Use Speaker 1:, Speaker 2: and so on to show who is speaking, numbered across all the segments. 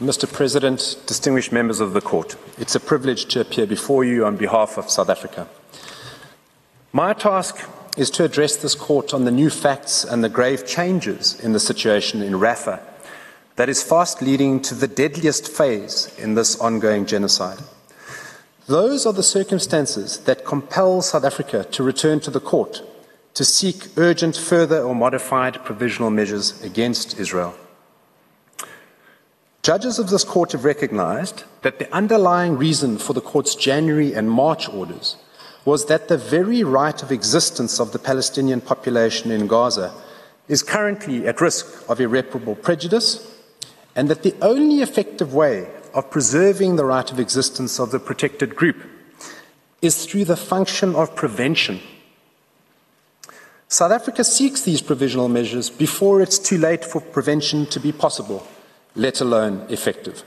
Speaker 1: Mr. President, distinguished members of the Court, it's a privilege to appear before you on behalf of South Africa. My task is to address this Court on the new facts and the grave changes in the situation in Rafah that is fast leading to the deadliest phase in this ongoing genocide. Those are the circumstances that compel South Africa to return to the Court to seek urgent further or modified provisional measures against Israel. Judges of this court have recognized that the underlying reason for the court's January and March orders was that the very right of existence of the Palestinian population in Gaza is currently at risk of irreparable prejudice, and that the only effective way of preserving the right of existence of the protected group is through the function of prevention. South Africa seeks these provisional measures before it's too late for prevention to be possible let alone effective.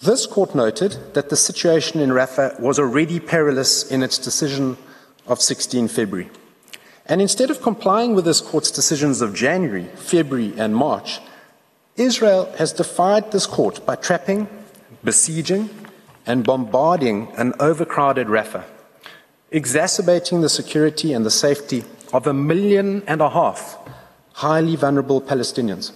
Speaker 1: This court noted that the situation in Rafah was already perilous in its decision of 16 February. And instead of complying with this court's decisions of January, February, and March, Israel has defied this court by trapping, besieging, and bombarding an overcrowded Rafah, exacerbating the security and the safety of a million and a half highly vulnerable Palestinians.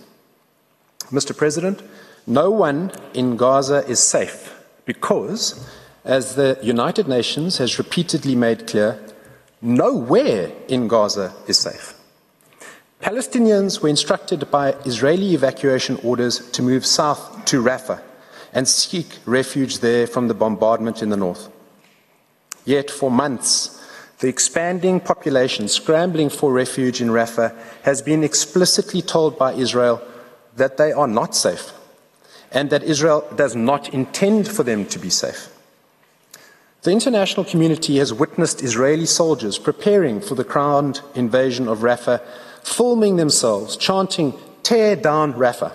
Speaker 1: Mr. President, no one in Gaza is safe because, as the United Nations has repeatedly made clear, nowhere in Gaza is safe. Palestinians were instructed by Israeli evacuation orders to move south to Rafah and seek refuge there from the bombardment in the north. Yet, for months, the expanding population scrambling for refuge in Rafah has been explicitly told by Israel that they are not safe and that Israel does not intend for them to be safe. The international community has witnessed Israeli soldiers preparing for the crowned invasion of Rafah, filming themselves, chanting, Tear down Rafah.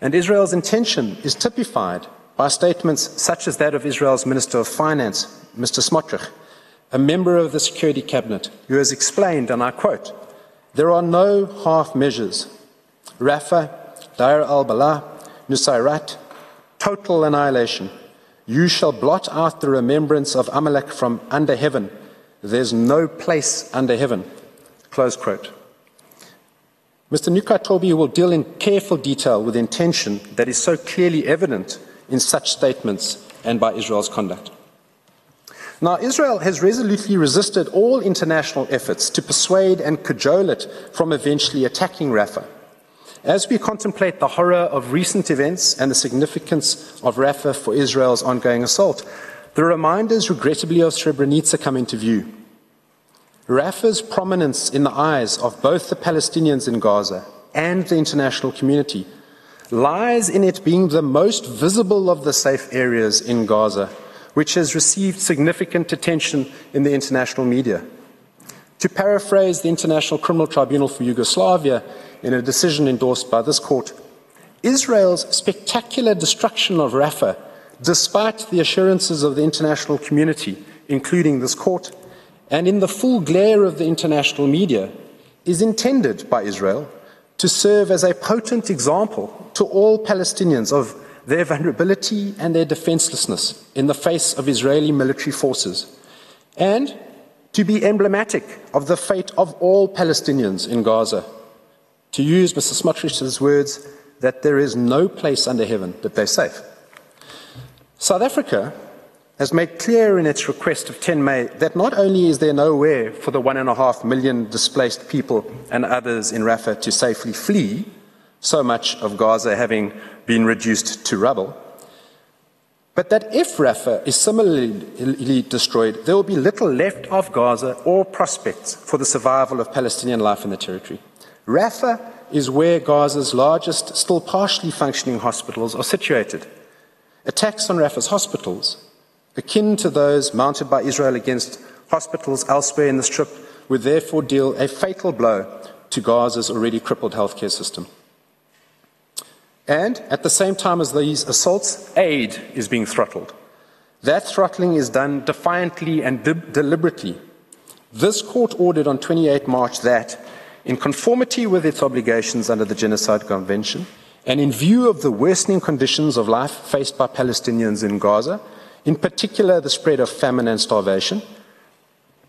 Speaker 1: And Israel's intention is typified by statements such as that of Israel's Minister of Finance, Mr. Smotrich, a member of the Security Cabinet, who has explained, and I quote, there are no half measures Rafah, Deir al Balah, Nusayrat, total annihilation. You shall blot out the remembrance of Amalek from under heaven. There's no place under heaven. Close quote. Mr. Ngcukaitobi will deal in careful detail with intention that is so clearly evident in such statements and by Israel's conduct. Now, Israel has resolutely resisted all international efforts to persuade and cajole it from eventually attacking Rafah. As we contemplate the horror of recent events and the significance of Rafah for Israel's ongoing assault, the reminders, regrettably, of Srebrenica come into view. Rafah's prominence in the eyes of both the Palestinians in Gaza and the international community lies in it being the most visible of the safe areas in Gaza, which has received significant attention in the international media. To paraphrase the International Criminal Tribunal for Yugoslavia in a decision endorsed by this court, Israel's spectacular destruction of Rafah, despite the assurances of the international community, including this court, and in the full glare of the international media, is intended by Israel to serve as a potent example to all Palestinians of their vulnerability and their defenselessness in the face of Israeli military forces, and to be emblematic of the fate of all Palestinians in Gaza. To use Mr. Smotrich's words, that there is no place under heaven that they're safe. South Africa has made clear in its request of 10 May that not only is there nowhere for the one and a half million displaced people and others in Rafah to safely flee, so much of Gaza having been reduced to rubble, but that if Rafah is similarly destroyed, there will be little left of Gaza or prospects for the survival of Palestinian life in the territory. Rafah is where Gaza's largest, still partially functioning hospitals are situated. Attacks on Rafah's hospitals, akin to those mounted by Israel against hospitals elsewhere in the Strip, would therefore deal a fatal blow to Gaza's already crippled healthcare system. And at the same time as these assaults, aid is being throttled. That throttling is done defiantly and de- deliberately. This court ordered on 28 March that, in conformity with its obligations under the Genocide Convention, and in view of the worsening conditions of life faced by Palestinians in Gaza, in particular the spread of famine and starvation,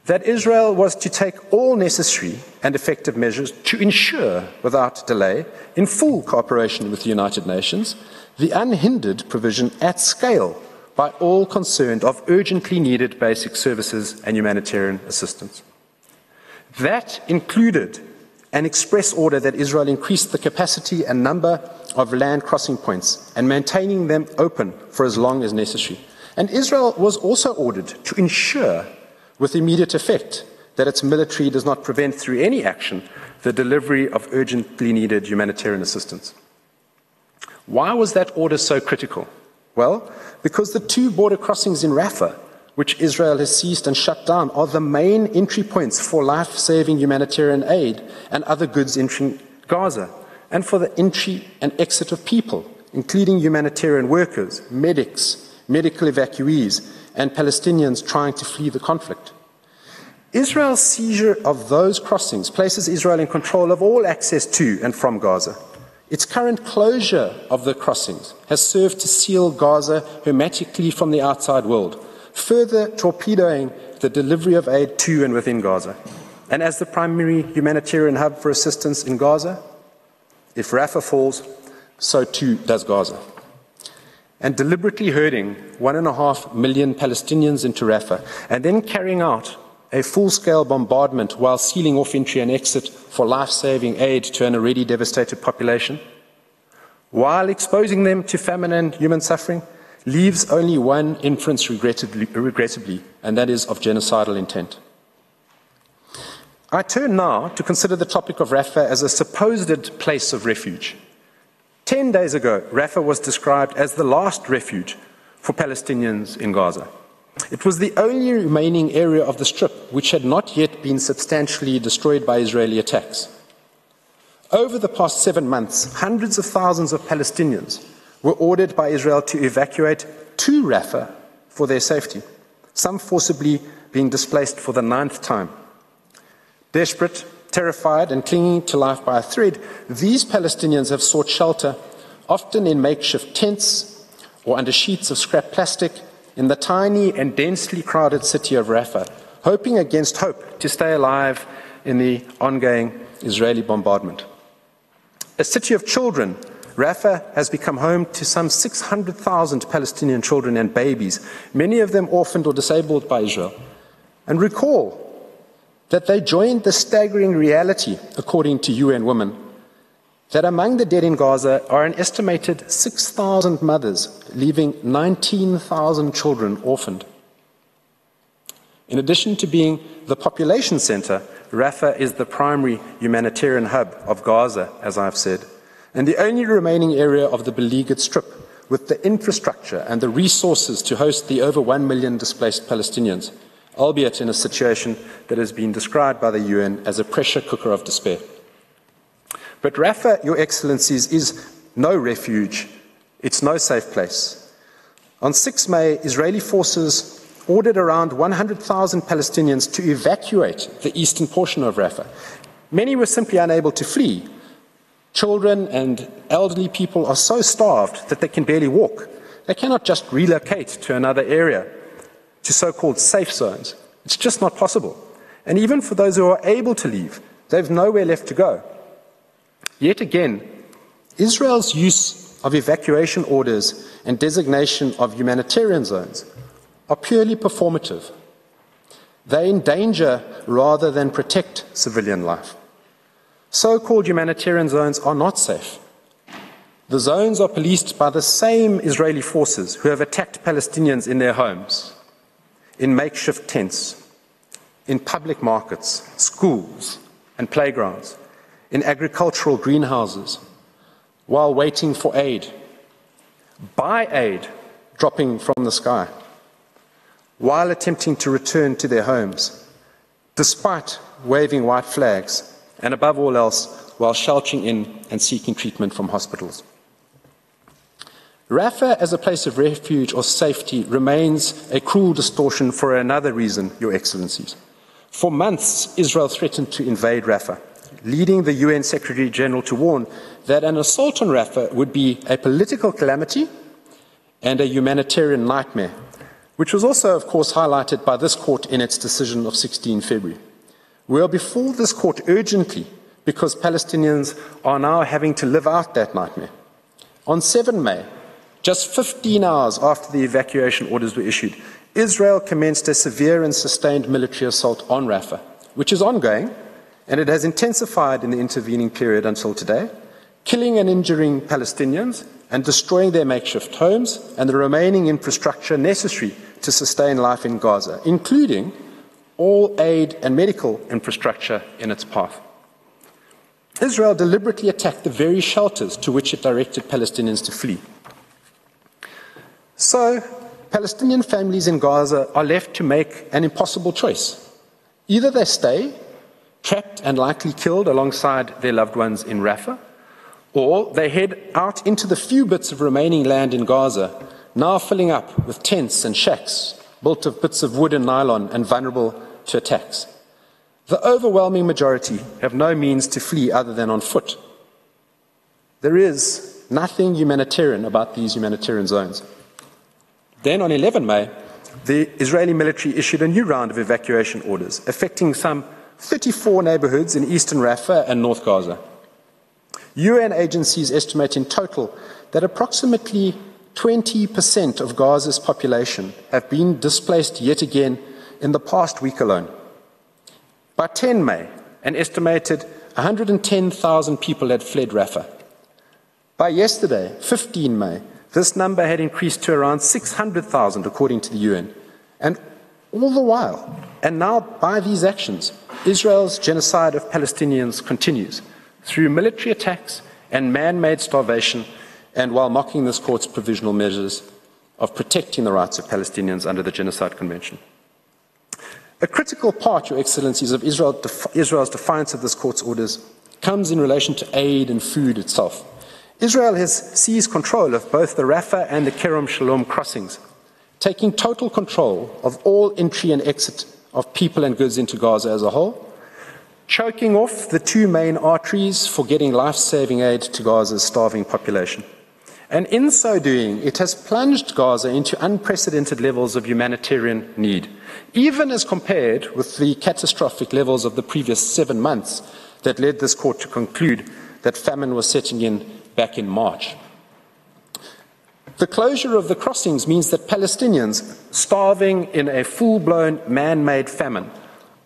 Speaker 1: that Israel was to take all necessary and effective measures to ensure, without delay, in full cooperation with the United Nations, the unhindered provision at scale by all concerned of urgently needed basic services and humanitarian assistance. That included an express order that Israel increased the capacity and number of land crossing points and maintaining them open for as long as necessary. And Israel was also ordered to ensure, with immediate effect, that its military does not prevent through any action the delivery of urgently needed humanitarian assistance. Why was that order so critical? Well, because the two border crossings in Rafah, which Israel has seized and shut down, are the main entry points for life saving humanitarian aid and other goods entering Gaza, and for the entry and exit of people, including humanitarian workers, medics, medical evacuees, and Palestinians trying to flee the conflict. Israel's seizure of those crossings places Israel in control of all access to and from Gaza. Its current closure of the crossings has served to seal Gaza hermetically from the outside world, further torpedoing the delivery of aid to and within Gaza. And as the primary humanitarian hub for assistance in Gaza, if Rafah falls, so too does Gaza. And deliberately herding one and a half million Palestinians into Rafah and then carrying out a full scale bombardment while sealing off entry and exit for life saving aid to an already devastated population, while exposing them to famine and human suffering, leaves only one inference, regrettably, and that is of genocidal intent. I turn now to consider the topic of Rafah as a supposed place of refuge. Ten days ago, Rafah was described as the last refuge for Palestinians in Gaza. It was the only remaining area of the Strip which had not yet been substantially destroyed by Israeli attacks. Over the past seven months, hundreds of thousands of Palestinians were ordered by Israel to evacuate to Rafah for their safety, some forcibly being displaced for the ninth time. Desperate, terrified, and clinging to life by a thread, these Palestinians have sought shelter, often in makeshift tents or under sheets of scrap plastic in the tiny and densely crowded city of Rafah, hoping against hope to stay alive in the ongoing Israeli bombardment. A city of children, Rafah has become home to some 600,000 Palestinian children and babies, many of them orphaned or disabled by Israel. And recall that they joined the staggering reality, according to UN Women, that among the dead in Gaza are an estimated 6,000 mothers, leaving 19,000 children orphaned. In addition to being the population center, Rafah is the primary humanitarian hub of Gaza, as I've said, and the only remaining area of the beleaguered strip with the infrastructure and the resources to host the over 1 million displaced Palestinians, albeit in a situation that has been described by the UN as a pressure cooker of despair. But Rafah, Your Excellencies, is no refuge, it's no safe place. On 6 May, Israeli forces ordered around 100,000 Palestinians to evacuate the eastern portion of Rafah. Many were simply unable to flee. Children and elderly people are so starved that they can barely walk. They cannot just relocate to another area, to so called safe zones. It's just not possible. And even for those who are able to leave, they've nowhere left to go. Yet again, Israel's use of evacuation orders and designation of humanitarian zones are purely performative. They endanger rather than protect civilian life. So called humanitarian zones are not safe. The zones are policed by the same Israeli forces who have attacked Palestinians in their homes, in makeshift tents, in public markets, schools, and playgrounds in agricultural greenhouses while waiting for aid, by aid dropping from the sky, while attempting to return to their homes, despite waving white flags, and above all else, while sheltering in and seeking treatment from hospitals. Rafah as a place of refuge or safety remains a cruel distortion for another reason, Your Excellencies. For months, Israel threatened to invade Rafah leading the UN Secretary General to warn that an assault on Rafah would be a political calamity and a humanitarian nightmare, which was also, of course, highlighted by this court in its decision of 16 February. We are before this court urgently because Palestinians are now having to live out that nightmare. On 7 May, just 15 hours after the evacuation orders were issued, Israel commenced a severe and sustained military assault on Rafah, which is ongoing and it has intensified in the intervening period until today, killing and injuring Palestinians and destroying their makeshift homes and the remaining infrastructure necessary to sustain life in Gaza, including all aid and medical infrastructure in its path. Israel deliberately attacked the very shelters to which it directed Palestinians to flee. So, Palestinian families in Gaza are left to make an impossible choice. Either they stay, trapped and likely killed alongside their loved ones in Rafah, or they head out into the few bits of remaining land in Gaza, now filling up with tents and shacks built of bits of wood and nylon and vulnerable to attacks. The overwhelming majority have no means to flee other than on foot. There is nothing humanitarian about these humanitarian zones. Then on 11 May, the Israeli military issued a new round of evacuation orders affecting some 34 neighborhoods in eastern Rafah and North Gaza. UN agencies estimate in total that approximately 20% of Gaza's population have been displaced yet again in the past week alone. By 10 May, an estimated 110,000 people had fled Rafah. By yesterday, 15 May, this number had increased to around 600,000, according to the UN. And all the while, and now by these actions, Israel's genocide of Palestinians continues through military attacks and man made starvation, and while mocking this court's provisional measures of protecting the rights of Palestinians under the Genocide Convention. A critical part, Your Excellencies, of Israel, Israel's defiance of this court's orders comes in relation to aid and food itself. Israel has seized control of both the Rafah and the Kerem Shalom crossings, taking total control of all entry and exit of people and goods into Gaza as a whole, choking off the two main arteries for getting life saving aid to Gaza's starving population. And in so doing, it has plunged Gaza into unprecedented levels of humanitarian need, even as compared with the catastrophic levels of the previous seven months that led this court to conclude that famine was setting in back in March. The closure of the crossings means that Palestinians starving in a full blown man made famine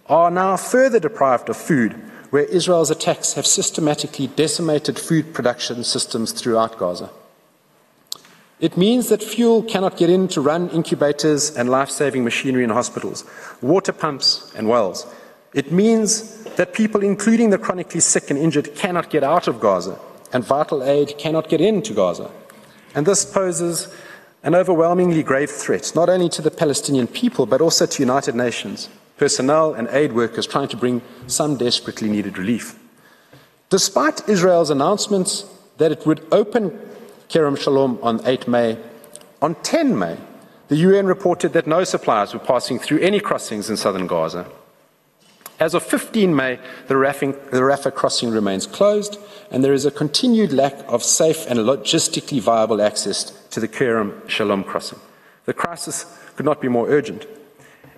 Speaker 1: are now further deprived of food, where Israel's attacks have systematically decimated food production systems throughout Gaza. It means that fuel cannot get in to run incubators and life saving machinery in hospitals, water pumps and wells. It means that people, including the chronically sick and injured, cannot get out of Gaza, and vital aid cannot get into Gaza. And this poses an overwhelmingly grave threat, not only to the Palestinian people, but also to United Nations, personnel and aid workers trying to bring some desperately needed relief. Despite Israel's announcements that it would open Kerem Shalom on 8 May. On 10 May, the UN reported that no supplies were passing through any crossings in southern Gaza. As of 15 May, the Rafah, crossing remains closed, and there is a continued lack of safe and logistically viable access to the Kerem Shalom crossing. The crisis could not be more urgent.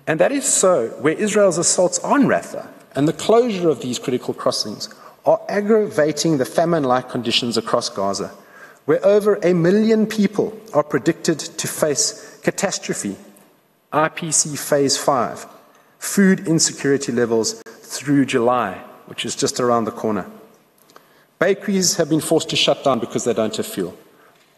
Speaker 1: And that is so where Israel's assaults on Rafah and the closure of these critical crossings are aggravating the famine like conditions across Gaza where over a million people are predicted to face catastrophe, IPC Phase 5, food insecurity levels through July, which is just around the corner. Bakeries have been forced to shut down because they don't have fuel.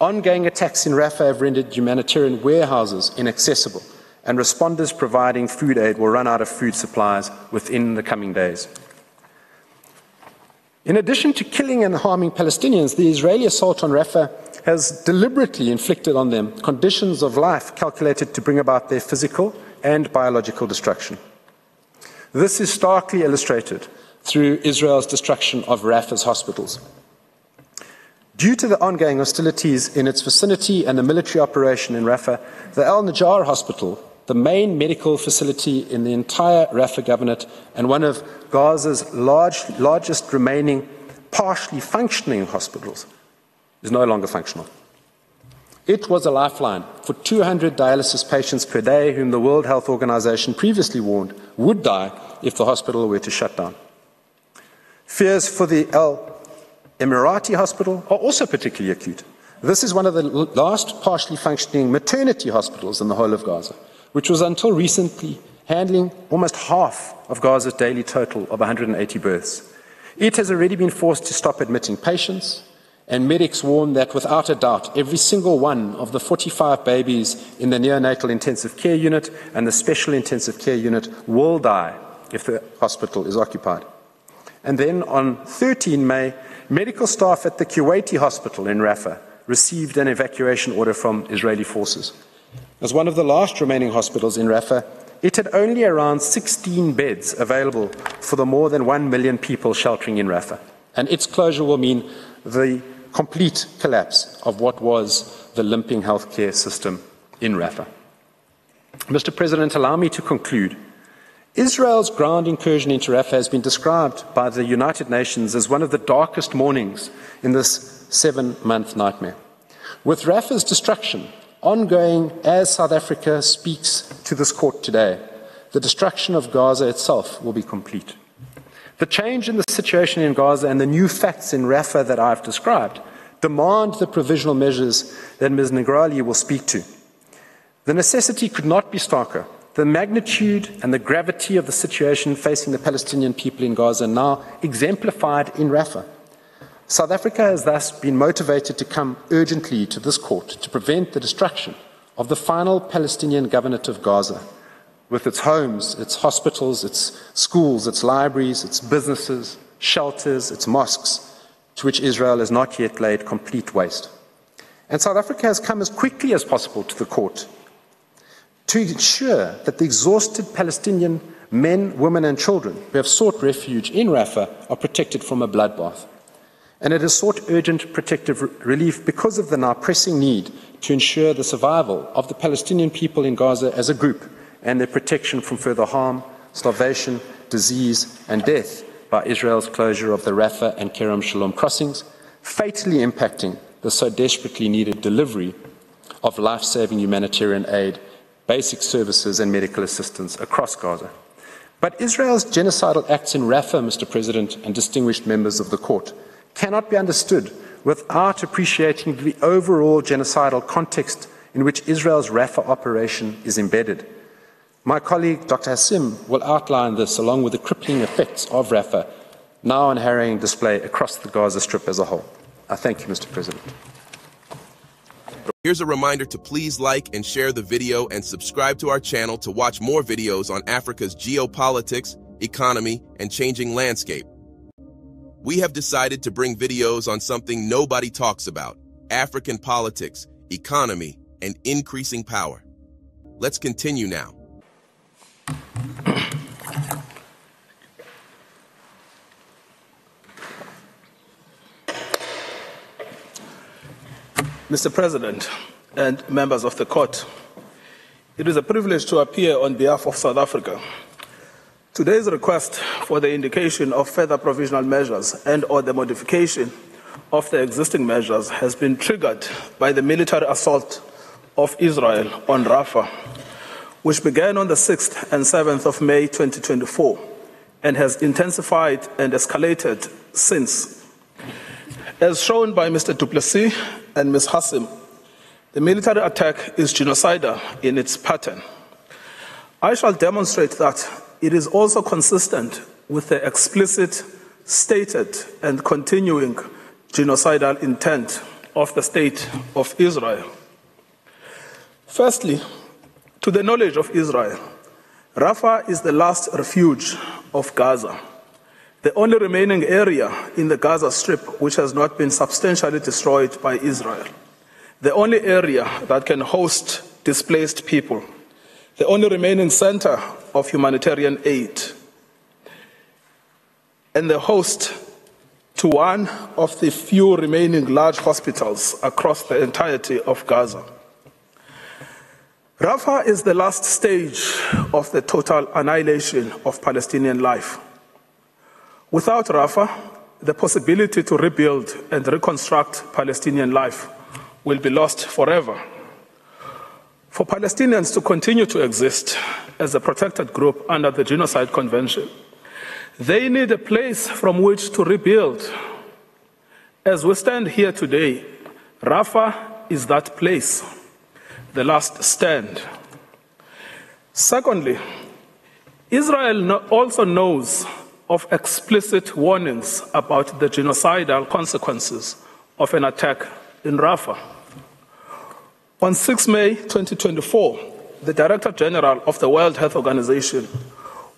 Speaker 1: Ongoing attacks in Rafah have rendered humanitarian warehouses inaccessible, and responders providing food aid will run out of food supplies within the coming days. In addition to killing and harming Palestinians, the Israeli assault on Rafah has deliberately inflicted on them conditions of life calculated to bring about their physical and biological destruction. This is starkly illustrated through Israel's destruction of Rafah's hospitals. Due to the ongoing hostilities in its vicinity and the military operation in Rafah, the Al Najjar Hospital the main medical facility in the entire Rafah Governorate and one of Gaza's large, largest remaining partially functioning hospitals, is no longer functional. It was a lifeline for 200 dialysis patients per day, whom the World Health Organization previously warned would die if the hospital were to shut down. Fears for the El Emirati Hospital are also particularly acute. This is one of the last partially functioning maternity hospitals in the whole of Gaza, which was until recently handling almost half of Gaza's daily total of 180 births. It has already been forced to stop admitting patients, and medics warn that without a doubt, every single one of the 45 babies in the neonatal intensive care unit and the special intensive care unit will die if the hospital is occupied. And then on 13 May, medical staff at the Kuwaiti hospital in Rafah received an evacuation order from Israeli forces. As one of the last remaining hospitals in Rafah, it had only around 16 beds available for the more than 1 million people sheltering in Rafah. And its closure will mean the complete collapse of what was the limping healthcare system in Rafah. Mr. President, allow me to conclude. Israel's ground incursion into Rafah has been described by the United Nations as one of the darkest mornings in this seven month nightmare. With Rafah's destruction ongoing as South Africa speaks to this court today, the destruction of Gaza itself will be complete. The change in the situation in Gaza and the new facts in Rafah that I've described demand the provisional measures that Ms. Ní Ghrálaigh will speak to. The necessity could not be starker. The magnitude and the gravity of the situation facing the Palestinian people in Gaza now exemplified in Rafah. South Africa has thus been motivated to come urgently to this court to prevent the destruction of the final Palestinian governorate of Gaza with its homes, its hospitals, its schools, its libraries, its businesses, shelters, its mosques, to which Israel has not yet laid complete waste. And South Africa has come as quickly as possible to the court to ensure that the exhausted Palestinian men, women, and children who have sought refuge in Rafah are protected from a bloodbath. And it has sought urgent protective relief because of the now pressing need to ensure the survival of the Palestinian people in Gaza as a group and their protection from further harm, starvation, disease, and death by Israel's closure of the Rafah and Kerem Shalom crossings, fatally impacting the so desperately needed delivery of life saving humanitarian aid, basic services, and medical assistance across Gaza. But Israel's genocidal acts in Rafah, Mr. President, and distinguished members of the court, cannot be understood without appreciating the overall genocidal context in which Israel's Rafah operation is embedded. My colleague, Dr. Hassim, will outline this along with the crippling effects of Rafah, now on harrowing display across the Gaza Strip as a whole. I thank you, Mr. President.
Speaker 2: Here's a reminder to please like and share the video and subscribe to our channel to watch more videos on Africa's geopolitics, economy, and changing landscape. We have decided to bring videos on something nobody talks about, African politics, economy, and increasing power. Let's continue now.
Speaker 3: Mr. President and members of the court, it is a privilege to appear on behalf of South Africa. Today's request for the indication of further provisional measures and or the modification of the existing measures has been triggered by the military assault of Israel on Rafah which began on the 6th and 7th of May 2024 and has intensified and escalated since. As shown by Mr. du Plessis and Ms. Hassim, the military attack is genocidal in its pattern. I shall demonstrate that it is also consistent with the explicit, stated, and continuing genocidal intent of the State of Israel. Firstly, to the knowledge of Israel, Rafah is the last refuge of Gaza, the only remaining area in the Gaza Strip which has not been substantially destroyed by Israel, the only area that can host displaced people, the only remaining center of humanitarian aid, and the host to one of the few remaining large hospitals across the entirety of Gaza. Rafah is the last stage of the total annihilation of Palestinian life. Without Rafah, the possibility to rebuild and reconstruct Palestinian life will be lost forever. For Palestinians to continue to exist as a protected group under the Genocide Convention, they need a place from which to rebuild. As we stand here today, Rafah is that place, the last stand. Secondly, Israel also knows of explicit warnings about the genocidal consequences of an attack in Rafah. On 6 May 2024, the Director General of the World Health Organization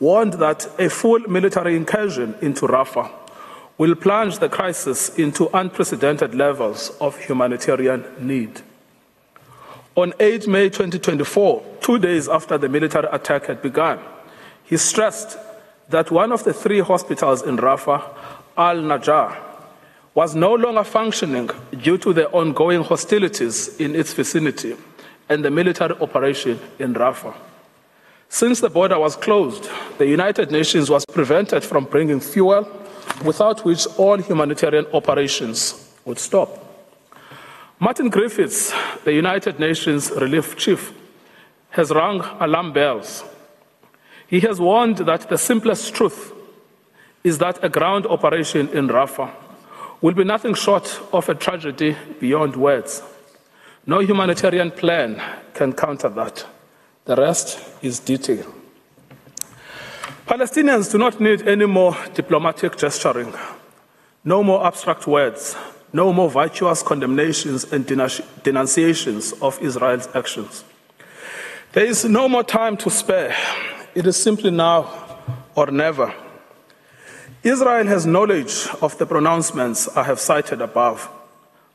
Speaker 3: warned that a full military incursion into Rafah will plunge the crisis into unprecedented levels of humanitarian need. On 8 May 2024, two days after the military attack had begun, he stressed that one of the three hospitals in Rafah, Al Najjar, was no longer functioning due to the ongoing hostilities in its vicinity and the military operation in Rafah. Since the border was closed, the United Nations was prevented from bringing fuel, without which all humanitarian operations would stop. Martin Griffiths, the United Nations relief chief, has rung alarm bells he has warned that the simplest truth is that a ground operation in Rafah will be nothing short of a tragedy beyond words. No humanitarian plan can counter that. The rest is detail. Palestinians do not need any more diplomatic gesturing, no more abstract words, no more virtuous condemnations and denunciations of Israel's actions. There is no more time to spare. It is simply now or never. Israel has knowledge of the pronouncements I have cited above.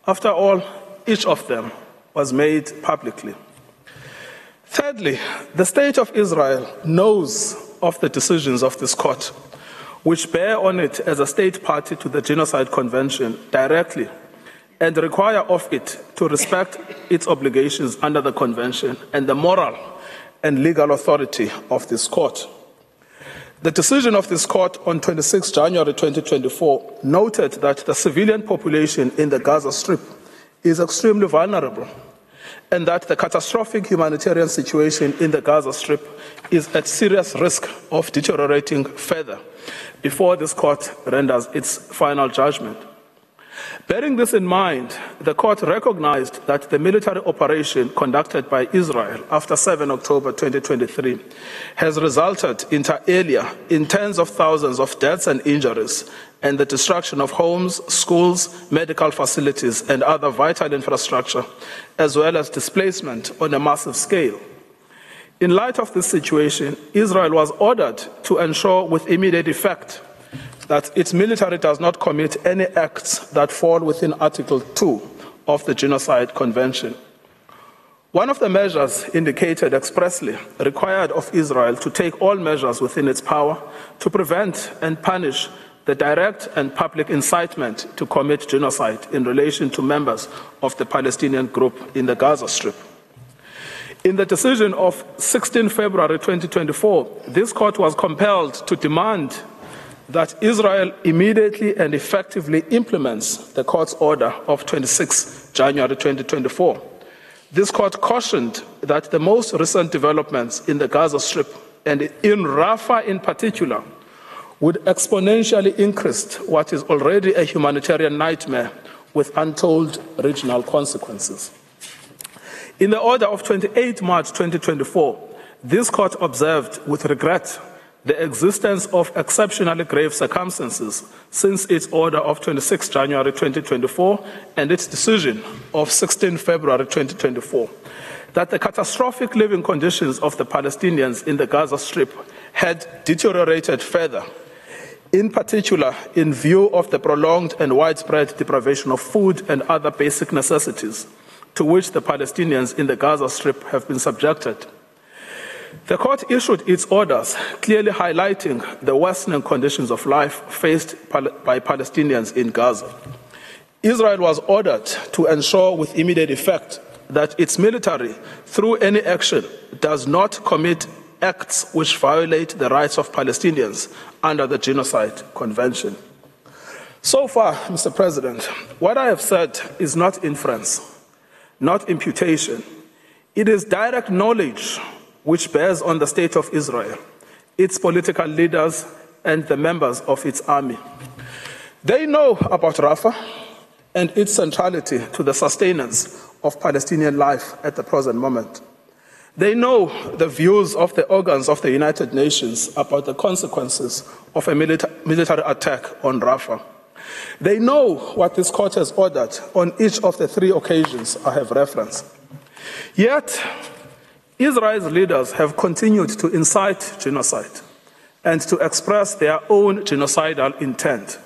Speaker 3: After all, each of them was made publicly. Thirdly, the state of Israel knows of the decisions of this court, which bear on it as a state party to the Genocide Convention directly and require of it to respect its obligations under the convention and the moral and legal authority of this court. The decision of this court on 26 January 2024 noted that the civilian population in the Gaza Strip is extremely vulnerable and that the catastrophic humanitarian situation in the Gaza Strip is at serious risk of deteriorating further before this court renders its final judgment. Bearing this in mind, the court recognized that the military operation conducted by Israel after 7 October 2023 has resulted inter alia in tens of thousands of deaths and injuries and the destruction of homes, schools, medical facilities, and other vital infrastructure, as well as displacement on a massive scale. In light of this situation, Israel was ordered to ensure with immediate effect that its military does not commit any acts that fall within Article 2 of the Genocide Convention. One of the measures indicated expressly required of Israel to take all measures within its power to prevent and punish the direct and public incitement to commit genocide in relation to members of the Palestinian group in the Gaza Strip. In the decision of 16 February 2024, this court was compelled to demand that Israel immediately and effectively implements the court's order of 26 January 2024. This court cautioned that the most recent developments in the Gaza Strip and in Rafah in particular would exponentially increase what is already a humanitarian nightmare with untold regional consequences. In the order of 28 March 2024, this court observed with regret the existence of exceptionally grave circumstances since its order of 26 January 2024 and its decision of 16 February 2024 that the catastrophic living conditions of the Palestinians in the Gaza Strip had deteriorated further, in particular in view of the prolonged and widespread deprivation of food and other basic necessities to which the Palestinians in the Gaza Strip have been subjected. The court issued its orders clearly highlighting the worsening conditions of life faced by Palestinians in Gaza. Israel was ordered to ensure with immediate effect that its military, through any action, does not commit acts which violate the rights of Palestinians under the Genocide Convention. So far, Mr. President, what I have said is not inference, not imputation. It is direct knowledge which bears on the state of Israel, its political leaders, and the members of its army. They know about Rafah and its centrality to the sustenance of Palestinian life at the present moment. They know the views of the organs of the United Nations about the consequences of a military attack on Rafah. They know what this court has ordered on each of the three occasions I have referenced. Yet, Israel's leaders have continued to incite genocide and to express their own genocidal intent.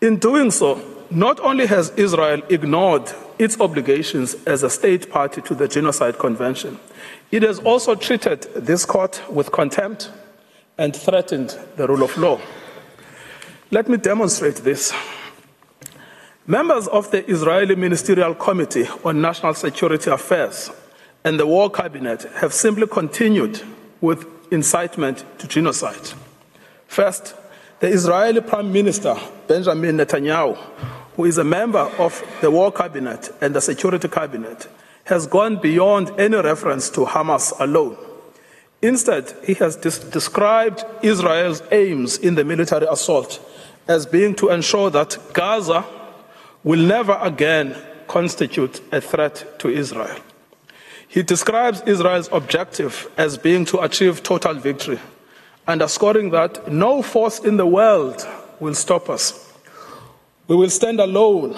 Speaker 3: In doing so, not only has Israel ignored its obligations as a state party to the Genocide Convention, it has also treated this court with contempt and threatened the rule of law. Let me demonstrate this. Members of the Israeli Ministerial Committee on National Security Affairs and the War Cabinet have simply continued with incitement to genocide. First, the Israeli Prime Minister, Benjamin Netanyahu, who is a member of the War Cabinet and the Security Cabinet, has gone beyond any reference to Hamas alone. Instead, he has described Israel's aims in the military assault as being to ensure that Gaza will never again constitute a threat to Israel. He describes Israel's objective as being to achieve total victory underscoring that no force in the world will stop us. We will stand alone,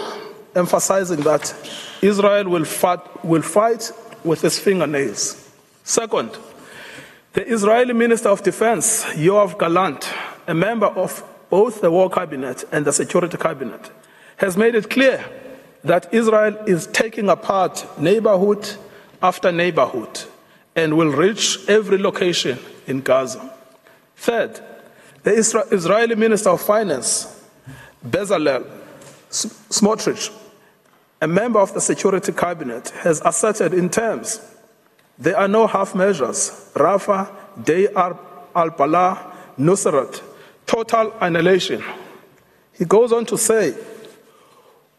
Speaker 3: emphasizing that Israel will fight, will fight with its fingernails. Second, the Israeli Minister of Defense, Yoav Gallant, a member of both the War Cabinet and the Security Cabinet, has made it clear that Israel is taking apart neighborhood after neighborhood and will reach every location in Gaza. Third, the Israeli Minister of Finance, Bezalel Smotrich, a member of the Security Cabinet, has asserted in terms there are no half measures. Rafah, Deir al-Balah, Nusrat, total annihilation. He goes on to say,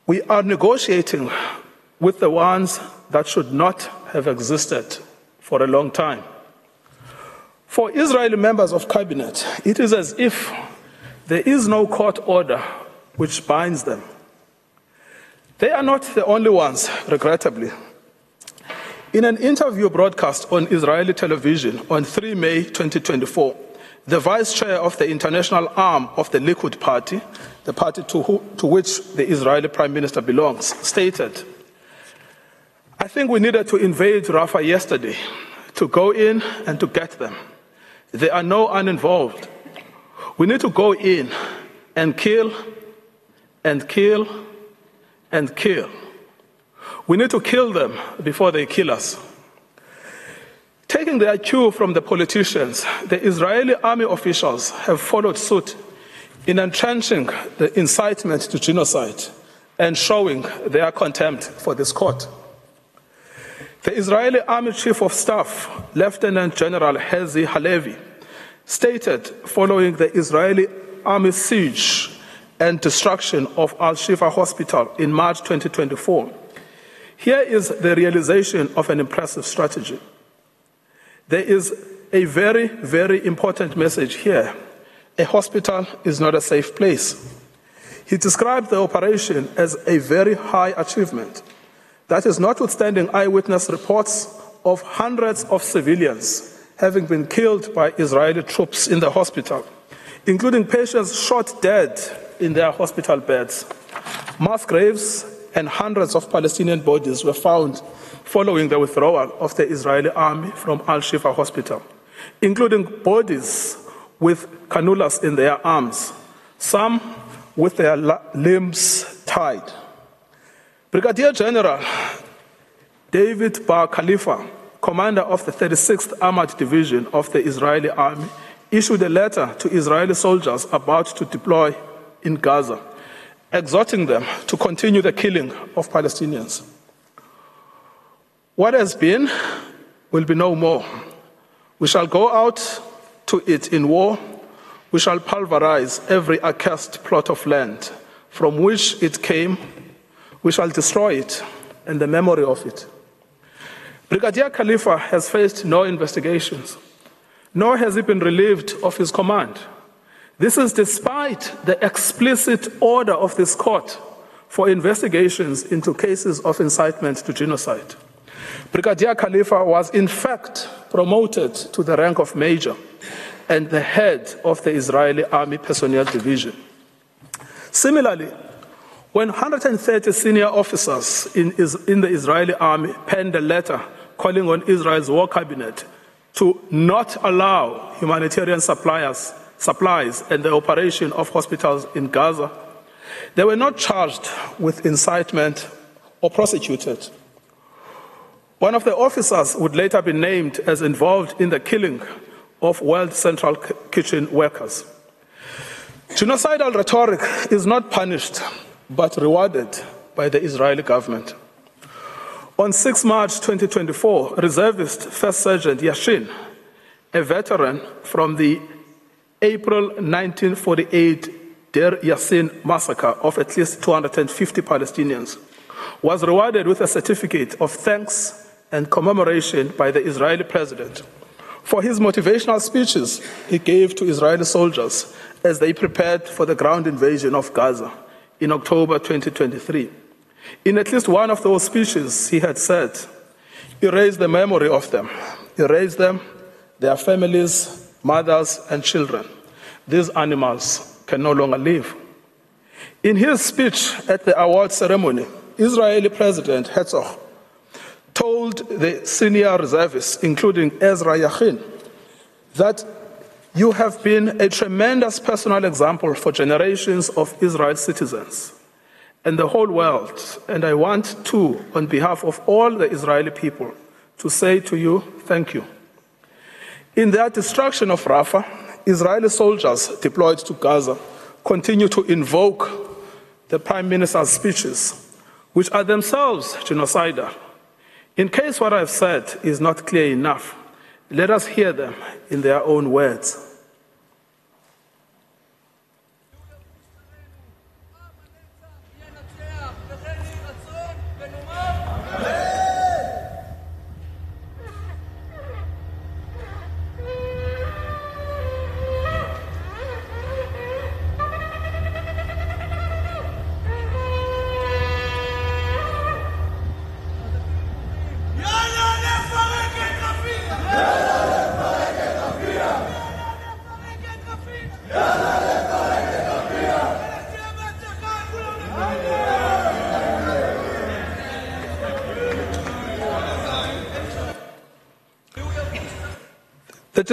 Speaker 3: we are negotiating with the ones that should not have existed for a long time. For Israeli members of cabinet, it is as if there is no court order which binds them. They are not the only ones, regrettably. In an interview broadcast on Israeli television on 3 May 2024, the vice chair of the international arm of the Likud party, the party to, who, to which the Israeli prime minister belongs, stated, I think we needed to invade Rafah yesterday to go in and to get them. There are no uninvolved. We need to go in and kill and kill and kill. We need to kill them before they kill us. Taking their cue from the politicians, the Israeli army officials have followed suit in entrenching the incitement to genocide and showing their contempt for this court. The Israeli Army Chief of Staff, Lieutenant General Herzi Halevi, stated following the Israeli army siege and destruction of Al Shifa Hospital in March 2024. Here is the realization of an impressive strategy. There is a very, very important message here. A hospital is not a safe place. He described the operation as a very high achievement that is, notwithstanding eyewitness reports of hundreds of civilians having been killed by Israeli troops in the hospital, including patients shot dead in their hospital beds. Mass graves and hundreds of Palestinian bodies were found following the withdrawal of the Israeli army from Al Shifa hospital, including bodies with cannulas in their arms, some with their limbs tied. Brigadier General David Bar Khalifa, commander of the 36th Armored Division of the Israeli Army, issued a letter to Israeli soldiers about to deploy in Gaza, exhorting them to continue the killing of Palestinians. What has been will be no more. We shall go out to it in war. We shall pulverize every accursed plot of land from which it came. We shall destroy it and the memory of it. Brigadier Khalifa has faced no investigations, nor has he been relieved of his command. This is despite the explicit order of this court for investigations into cases of incitement to genocide. Brigadier Khalifa was, in fact, promoted to the rank of major and the head of the Israeli Army Personnel Division. Similarly, when 130 senior officers in, in, the Israeli army penned a letter calling on Israel's war cabinet to not allow humanitarian suppliers, supplies and the operation of hospitals in Gaza, they were not charged with incitement or prosecuted. One of the officers would later be named as involved in the killing of World Central Kitchen workers. Genocidal rhetoric is not punished but rewarded by the Israeli government. On 6 March 2024, reservist First Sergeant Yachin, a veteran from the April 1948 Deir Yassin massacre of at least 250 Palestinians, was rewarded with a certificate of thanks and commemoration by the Israeli president for his motivational speeches he gave to Israeli soldiers as they prepared for the ground invasion of Gaza in October 2023. In at least one of those speeches, he had said, Erase the memory of them, erase them, their families, mothers, and children. These animals can no longer live. In his speech at the award ceremony, Israeli President Herzog told the senior reservists, including Ezra Yachin, that you have been a tremendous personal example for generations of Israel citizens and the whole world. And I want to, on behalf of all the Israeli people, to say to you, thank you. In their destruction of Rafah, Israeli soldiers deployed to Gaza continue to invoke the Prime Minister's speeches, which are themselves genocidal. In case what I've said is not clear enough, let us hear them in their own words.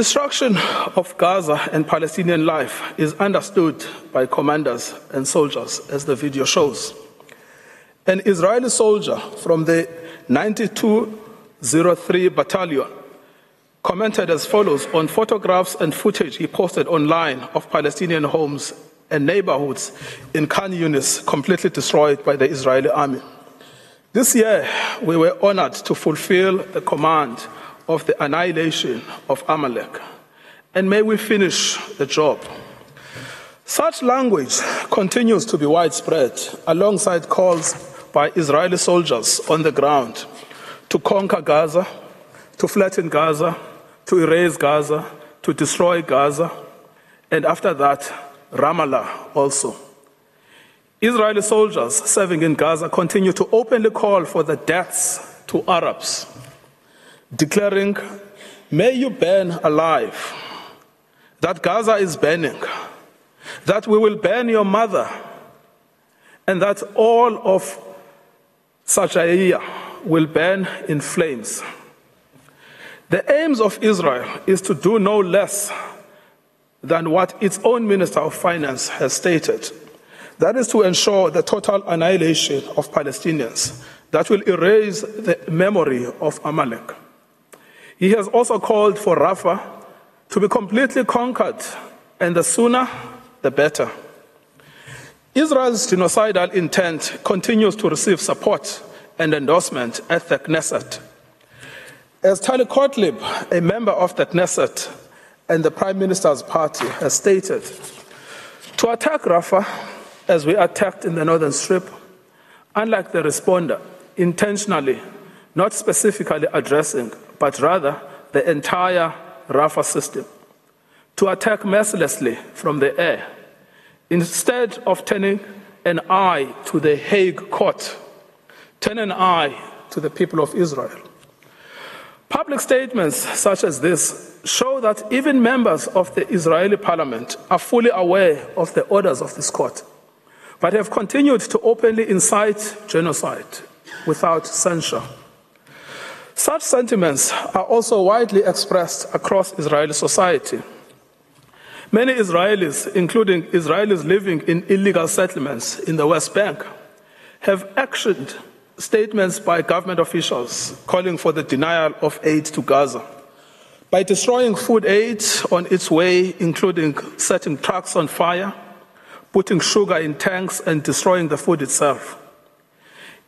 Speaker 3: Destruction of Gaza and Palestinian life is understood by commanders and soldiers, as the video shows. An Israeli soldier from the 9203 Battalion commented as follows on photographs and footage he posted online of Palestinian homes and neighborhoods in Khan Yunis completely destroyed by the Israeli army. This year, we were honored to fulfill the command of the annihilation of Amalek. And may we finish the job. Such language continues to be widespread alongside calls by Israeli soldiers on the ground to conquer Gaza, to flatten Gaza, to erase Gaza, to destroy Gaza, and after that, Ramallah also. Israeli soldiers serving in Gaza continue to openly call for the deaths to Arabs declaring, May you burn alive, that Gaza is burning, that we will burn your mother, and that all of Sajaiya will burn in flames. The aims of Israel is to do no less than what its own Minister of Finance has stated. That is to ensure the total annihilation of Palestinians that will erase the memory of Amalek. He has also called for Rafah to be completely conquered, and the sooner, the better. Israel's genocidal intent continues to receive support and endorsement at the Knesset. As Tali Gottlieb, a member of the Knesset and the Prime Minister's party, has stated, to attack Rafah as we attacked in the Northern Strip, unlike the responder, intentionally, not specifically addressing, but rather the entire Rafah system, to attack mercilessly from the air, instead of turning an eye to the Hague court, turn an eye to the people of Israel. Public statements such as this show that even members of the Israeli parliament are fully aware of the orders of this court, but have continued to openly incite genocide without censure. Such sentiments are also widely expressed across Israeli society. Many Israelis, including Israelis living in illegal settlements in the West Bank, have actioned statements by government officials calling for the denial of aid to Gaza. By destroying food aid on its way, including setting trucks on fire, putting sugar in tanks, and destroying the food itself.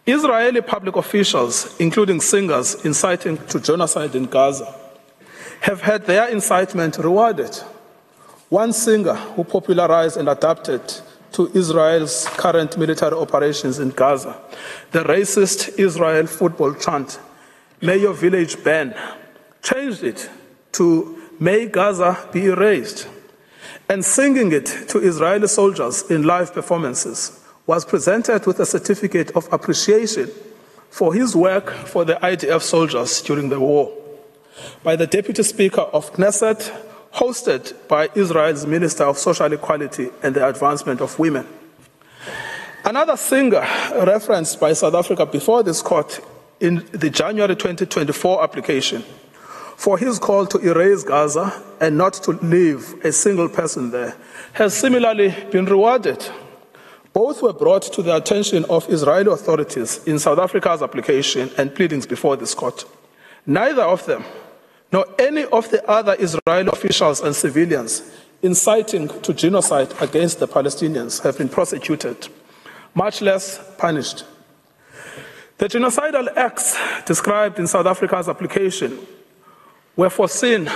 Speaker 3: Israeli public officials, including singers inciting to genocide in Gaza, have had their incitement rewarded. One singer who popularized and adapted to Israel's current military operations in Gaza, the racist Israel football chant, May your village burn, changed it to May Gaza be erased, and singing it to Israeli soldiers in live performances was presented with a certificate of appreciation for his work for the IDF soldiers during the war by the Deputy Speaker of Knesset, hosted by Israel's Minister of Social Equality and the Advancement of Women. Another singer referenced by South Africa before this court in the January 2024 application for his call to erase Gaza and not to leave a single person there has similarly been rewarded. Both were brought to the attention of Israeli authorities in South Africa's application and pleadings before this court. Neither of them, nor any of the other Israeli officials and civilians inciting to genocide against the Palestinians, have been prosecuted, much less punished. The genocidal acts described in South Africa's application were foreseen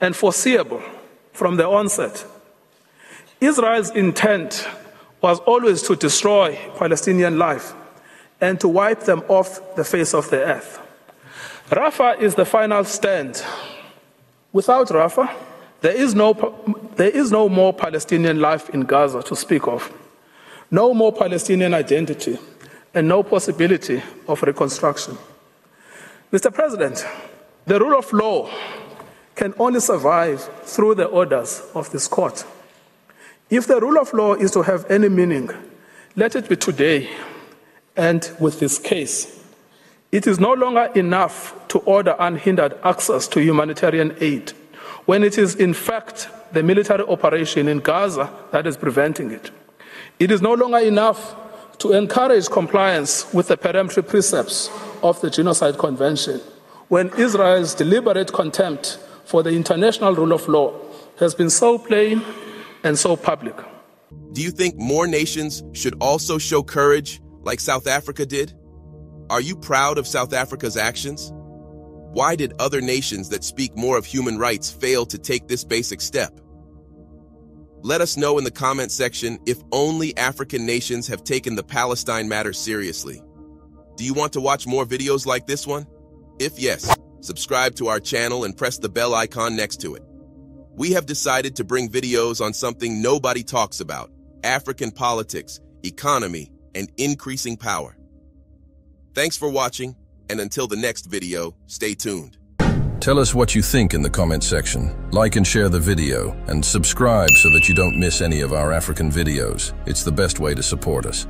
Speaker 3: and foreseeable from the onset. Israel's intent was always to destroy Palestinian life and to wipe them off the face of the earth. Rafah is the final stand. Without Rafah, there is, no, there is no more Palestinian life in Gaza to speak of, no more Palestinian identity, and no possibility of reconstruction. Mr. President, the rule of law can only survive through the orders of this court. If the rule of law is to have any meaning, let it be today and with this case. It is no longer enough to order unhindered access to humanitarian aid when it is, in fact, the military operation in Gaza that is preventing it. It is no longer enough to encourage compliance with the peremptory precepts of the Genocide Convention when Israel's deliberate contempt for the international rule of law has been so plain and so public.
Speaker 2: Do you think more nations should also show courage like South Africa did? Are you proud of South Africa's actions? Why did other nations that speak more of human rights fail to take this basic step? Let us know in the comment section if only African nations have taken the Palestine matter seriously. Do you want to watch more videos like this one? If yes, subscribe to our channel and press the bell icon next to it. We have decided to bring videos on something nobody talks about, African politics, economy, and increasing power. Thanks for watching, and until the next video, stay tuned.
Speaker 4: Tell us what you think in the comment section. Like and share the video, and subscribe so that you don't miss any of our African videos. It's the best way to support us.